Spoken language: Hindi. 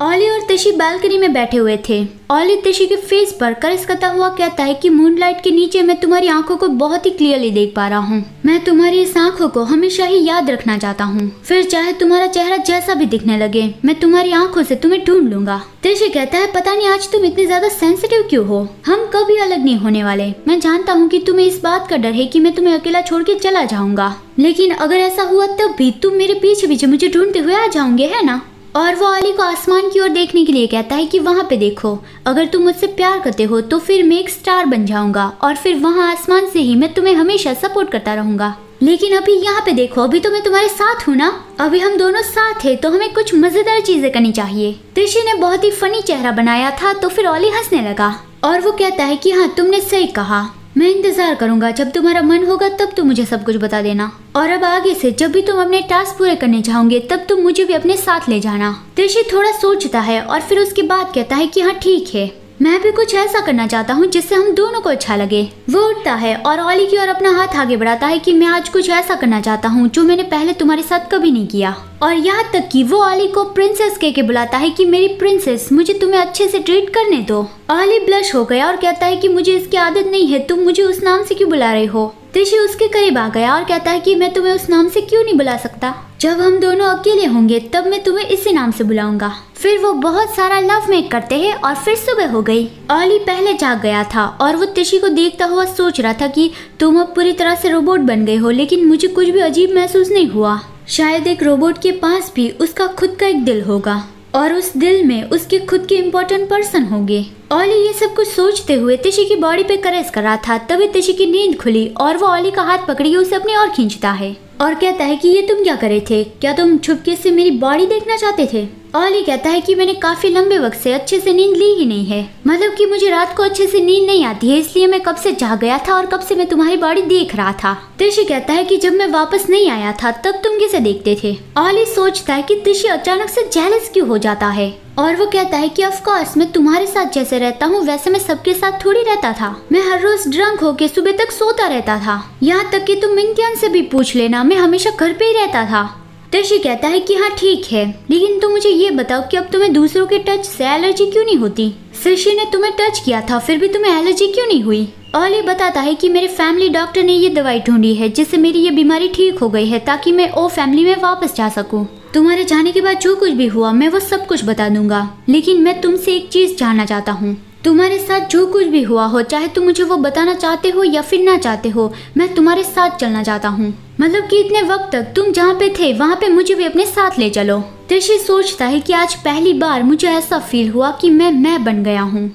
ओली और तिशी बालकनी में बैठे हुए थे। ओली तिशी के फेस पर करस करता हुआ कहता है कि मूनलाइट के नीचे मैं तुम्हारी आँखों को बहुत ही क्लियरली देख पा रहा हूँ। मैं तुम्हारी इस आँखों को हमेशा ही याद रखना चाहता हूँ। फिर चाहे तुम्हारा चेहरा जैसा भी दिखने लगे, मैं तुम्हारी आँखों से तुम्हें ढूंढ लूँगा। तिशी कहता है, पता नहीं, आज तुम इतने ज़्यादा सेंसिटिव क्यों हो? हम कभी अलग नहीं होने वाले। मैं जानता हूँ की तुम्हें इस बात का डर है की मैं तुम्हें अकेला छोड़ के चला जाऊँगा। लेकिन अगर ऐसा हुआ, तब भी तुम मेरे पीछे पीछे मुझे ढूंढते हुए आ जाओगे, है ना? और वो अली को आसमान की ओर देखने के लिए कहता है कि वहाँ पे देखो, अगर तुम मुझसे प्यार करते हो तो फिर मैं एक स्टार बन जाऊँगा और फिर वहाँ आसमान से ही मैं तुम्हें हमेशा सपोर्ट करता रहूँगा। लेकिन अभी यहाँ पे देखो, अभी तो मैं तुम्हारे साथ हूँ ना? अभी हम दोनों साथ हैं तो हमें कुछ मज़ेदार चीज़ें करनी चाहिए। त्रिशी ने बहुत ही फनी चेहरा बनाया था तो फिर ओली हंसने लगा और वो कहता है कि हाँ तुमने सही कहा। मैं इंतज़ार करूँगा, जब तुम्हारा मन होगा तब तुम मुझे सब कुछ बता देना। और अब आगे से जब भी तुम अपने टास्क पूरे करने चाहोगे तब तुम मुझे भी अपने साथ ले जाना। त्रिशी थोड़ा सोचता है और फिर उसके बाद कहता है कि हाँ ठीक है। मैं भी कुछ ऐसा करना चाहता हूँ जिससे हम दोनों को अच्छा लगे। वो उठता है और ओली की ओर अपना हाथ आगे बढ़ाता है कि मैं आज कुछ ऐसा करना चाहता हूँ जो मैंने पहले तुम्हारे साथ कभी नहीं किया। और यहाँ तक कि वो ओली को प्रिंसेस कह के बुलाता है कि, मेरी प्रिंसेस मुझे तुम्हें अच्छे से ट्रीट करने दो। ओली ब्लश हो गया और कहता है कि, मुझे इसकी आदत नहीं है, तुम मुझे उस नाम से क्यों बुला रहे हो? त्रिशी उसके करीब आ गया और कहता है कि मैं तुम्हें उस नाम से क्यों नहीं बुला सकता? जब हम दोनों अकेले होंगे, तब मैं तुम्हें इसी नाम से बुलाऊँगा। फिर वो बहुत सारा लव मेक करते हैं और फिर सुबह हो गई। ओली पहले जाग गया था और वो तिशी को देखता हुआ सोच रहा था कि तुम अब पूरी तरह से रोबोट बन गए हो, लेकिन मुझे कुछ भी अजीब महसूस नहीं हुआ। शायद एक रोबोट के पास भी उसका खुद का एक दिल होगा। और उस दिल में उसके खुद के इम्पोर्टेंट पर्सन होंगे। ओली ये सब कुछ सोचते हुए तिशी की बॉडी पे करेस कर रहा था, तभी तिशी की नींद खुली और वो ओली का हाथ पकड़ी उसे अपनी ओर खींचता है। और कहता है कि ये तुम क्या करे थे? क्या तुम छुपके से मेरी बॉडी देखना चाहते थे? ओली कहता है कि मैंने काफ़ी लंबे वक्त से अच्छे से नींद ली ही नहीं है। मतलब कि मुझे रात को अच्छे से नींद नहीं आती है, इसलिए मैं कब से जाग गया था और कब से मैं तुम्हारी बॉडी देख रहा था। त्रिशी कहता है कि जब मैं वापस नहीं आया था, तब तुम किसे देखते थे? ओली सोचता है कि त्रिशी अचानक से जेलस क्यों हो जाता है? और वो कहता है कि ऑफ़ कोर्स मैं तुम्हारे साथ जैसे रहता हूँ, वैसे मैं सबके साथ थोड़ी रहता था। मैं हर रोज ड्रंक होके सुबह तक सोता रहता था। यहाँ तक कि तुम इम्तियान से भी पूछ लेना, मैं हमेशा घर पे ही रहता था। तशी कहता है कि हाँ ठीक है। लेकिन तुम मुझे ये बताओ कि अब तुम्हें दूसरों के टच से एलर्जी क्यों नहीं होती? सिशी ने तुम्हें टच किया था, फिर भी तुम्हें एलर्जी क्यों नहीं हुई? ओली बताता है कि मेरे फैमिली डॉक्टर ने ये दवाई ढूंढी है, जिससे मेरी ये बीमारी ठीक हो गई है, ताकि मैं ओ फैमिली में वापस जा सकूँ। तुम्हारे जाने के बाद जो कुछ भी हुआ, मैं वो सब कुछ बता दूँगा। लेकिन मैं तुमसे एक चीज़ जानना चाहता हूँ। तुम्हारे साथ जो कुछ भी हुआ हो, चाहे तुम मुझे वो बताना चाहते हो या फिर ना चाहते हो, मैं तुम्हारे साथ चलना चाहता हूँ। मतलब कि इतने वक्त तक तुम जहाँ पे थे, वहाँ पे मुझे भी अपने साथ ले चलो। त्रिशी सोचता है कि आज पहली बार मुझे ऐसा फील हुआ कि मैं मैं बन गया हूँ।